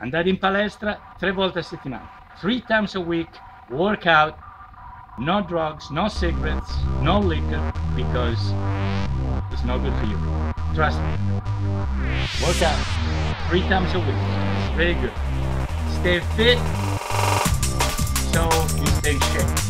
andare in palestra tre volte a settimana, three times a week, workout, no drugs, no cigarettes, no liquor, because it's not good for you. Trust me. Workout three times a week. Very good. Stay fit so you stay in shape.